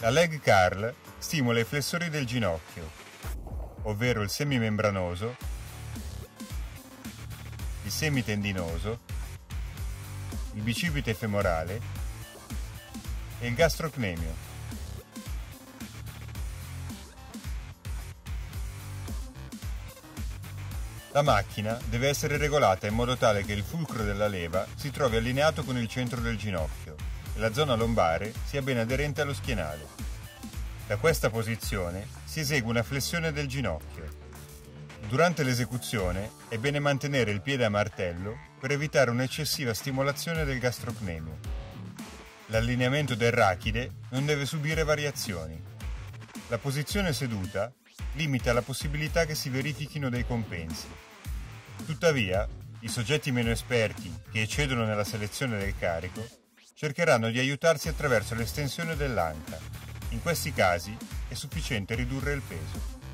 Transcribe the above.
La leg curl stimola i flessori del ginocchio, ovvero il semimembranoso, il semitendinoso, il bicipite femorale e il gastrocnemio. La macchina deve essere regolata in modo tale che il fulcro della leva si trovi allineato con il centro del ginocchio e la zona lombare sia ben aderente allo schienale. Da questa posizione si esegue una flessione del ginocchio. Durante l'esecuzione è bene mantenere il piede a martello per evitare un'eccessiva stimolazione del gastrocnemio. L'allineamento del rachide non deve subire variazioni. La posizione seduta limita la possibilità che si verifichino dei compensi Tuttavia, i soggetti meno esperti, che eccedono nella selezione del carico, cercheranno di aiutarsi attraverso l'estensione dell'anca. In questi casi è sufficiente ridurre il peso.